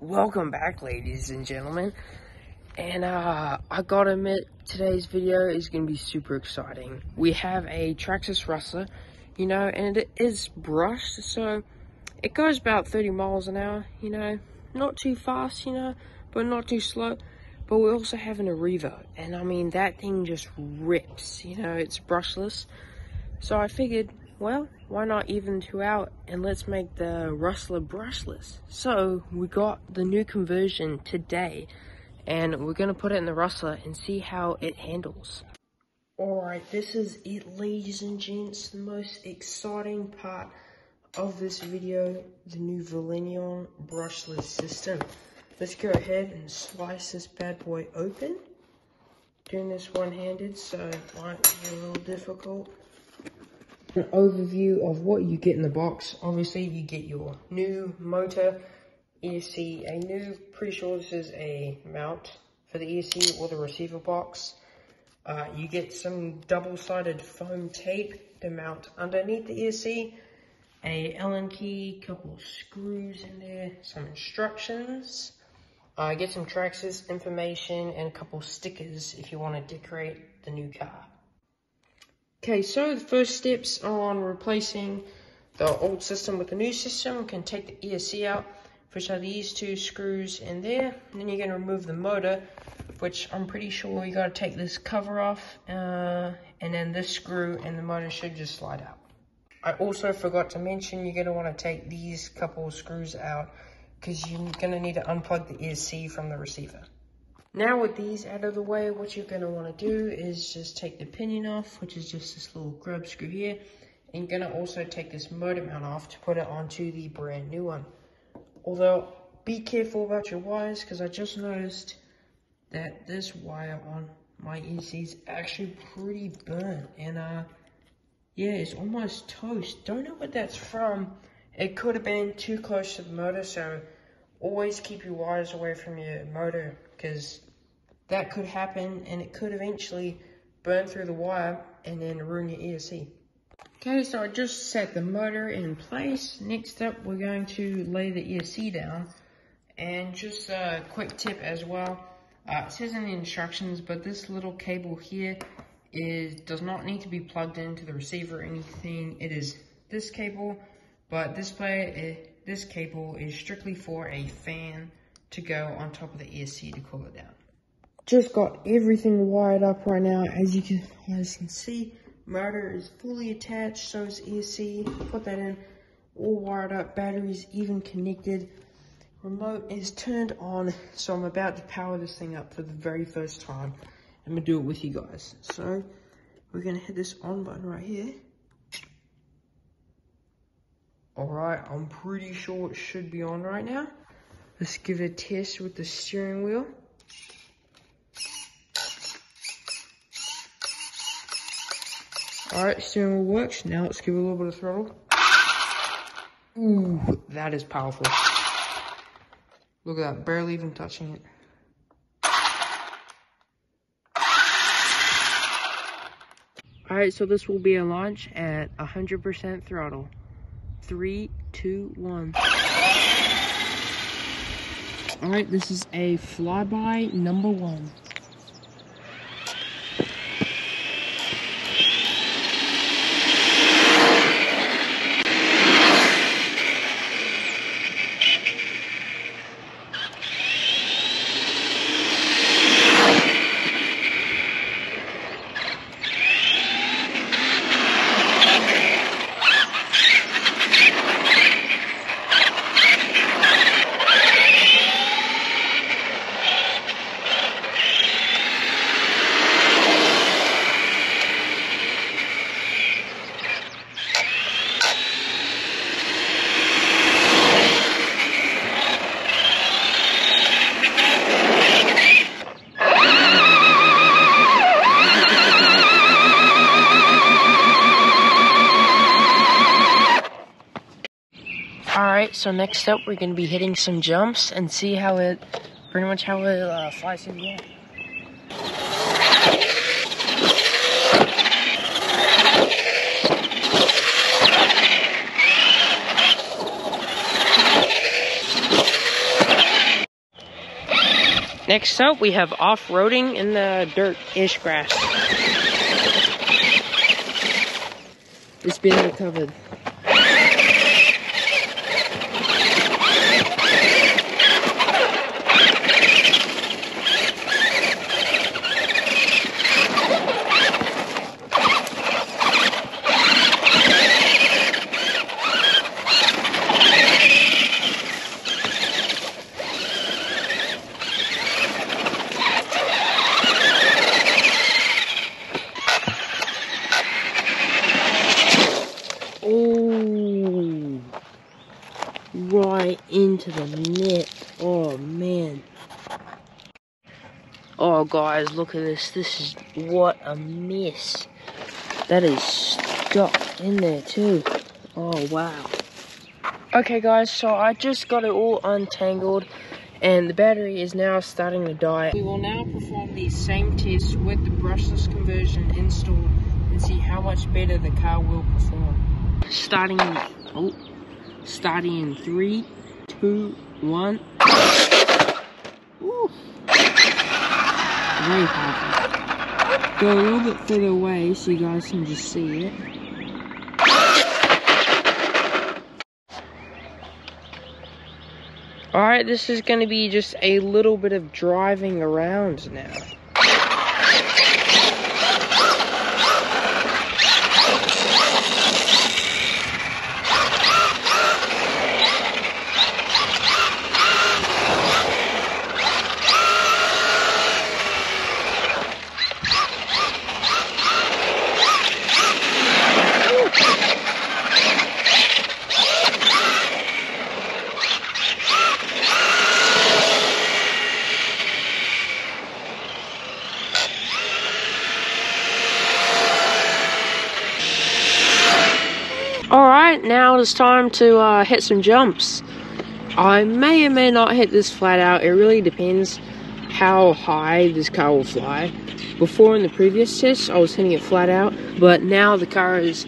welcome back ladies and gentlemen. And uh i gotta admit today's video is gonna be super exciting. We have a traxxas rustler you know and it is brushed so it goes about 30 miles an hour you know. Not too fast you know but not too slow. But we also have an Arrivo and i mean that thing just rips you know it's brushless. So i figured well, why not even two out and let's make the Rustler brushless. So we got the new conversion today and we're gonna put it in the Rustler and see how it handles. Alright, this is it ladies and gents, the most exciting part of this video, the new Velineon brushless system. Let's go ahead and slice this bad boy open. Doing this one-handed, so it might be a little difficult an overview of what you get in the box. Obviously, you get your new motor, ESC, a new, pretty sure this is a mount for the ESC or the receiver box. Uh, you get some double-sided foam tape to mount underneath the ESC, a Allen key, couple screws in there, some instructions, uh, get some Traxxas information, and a couple stickers if you want to decorate the new car. Okay, so the first steps on replacing the old system with the new system. We can take the ESC out, which are these two screws in there. And then you're going to remove the motor, which I'm pretty sure you got to take this cover off. Uh, and then this screw and the motor should just slide out. I also forgot to mention you're going to want to take these couple screws out because you're going to need to unplug the ESC from the receiver. Now with these out of the way, what you're going to want to do is just take the pinion off, which is just this little grub screw here. And you're going to also take this motor mount off to put it onto the brand new one. Although, be careful about your wires, because I just noticed that this wire on my ESC is actually pretty burnt. And, uh, yeah, it's almost toast. Don't know what that's from. It could have been too close to the motor, so always keep your wires away from your motor, because that could happen and it could eventually burn through the wire and then ruin your ESC. Okay, so I just set the motor in place. Next up, we're going to lay the ESC down. And just a quick tip as well. Uh, it says in the instructions, but this little cable here is does not need to be plugged into the receiver or anything. It is this cable, but this play, uh, this cable is strictly for a fan to go on top of the ESC to cool it down just got everything wired up right now. As you can, as you can see, motor is fully attached, so is ESC. Put that in, all wired up, batteries even connected. Remote is turned on, so I'm about to power this thing up for the very first time. I'm gonna do it with you guys. So, we're gonna hit this on button right here. Alright, I'm pretty sure it should be on right now. Let's give it a test with the steering wheel. Alright, steering wheel works. Now let's give it a little bit of throttle. Ooh, that is powerful. Look at that, barely even touching it. Alright, so this will be a launch at 100% throttle. Three, two, one. Alright, this is a flyby number one. Alright, so next up we're going to be hitting some jumps and see how it, pretty much how it uh, flies through the air. Next up, we have off-roading in the dirt-ish grass. It's been recovered. Oh, right into the net. Oh, man. Oh, guys, look at this. This is what a mess. That is stuck in there, too. Oh, wow. Okay, guys, so I just got it all untangled, and the battery is now starting to die. We will now perform the same test with the brushless conversion installed and see how much better the car will perform starting in, oh, starting in three, two, one. Very powerful. Go a little bit further away so you guys can just see it. Alright, this is going to be just a little bit of driving around now. Alright, now it's time to uh, hit some jumps. I may or may not hit this flat out. It really depends how high this car will fly. Before in the previous test, I was hitting it flat out, but now the car is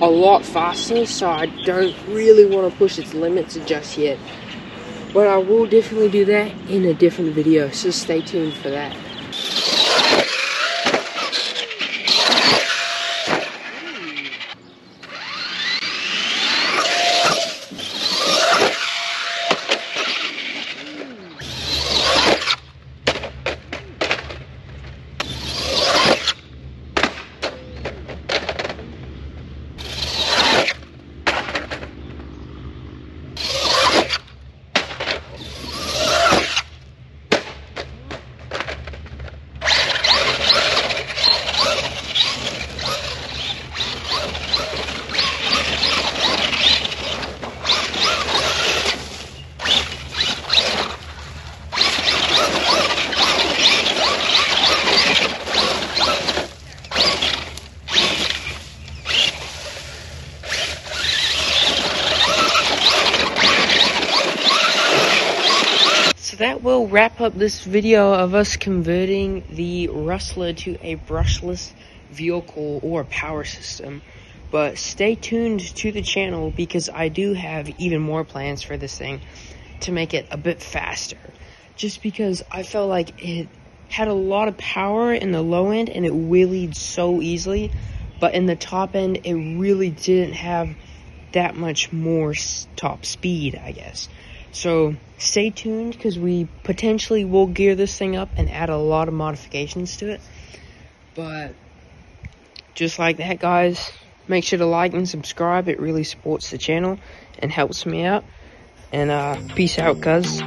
a lot faster, so I don't really want to push its limits just yet. But I will definitely do that in a different video, so stay tuned for that. That will wrap up this video of us converting the Rustler to a brushless vehicle or power system. But stay tuned to the channel because I do have even more plans for this thing to make it a bit faster. Just because I felt like it had a lot of power in the low end and it wheelied so easily. But in the top end, it really didn't have that much more top speed, I guess. So stay tuned because we potentially will gear this thing up and add a lot of modifications to it. But just like that, guys, make sure to like and subscribe. It really supports the channel and helps me out. And uh, peace out, guys.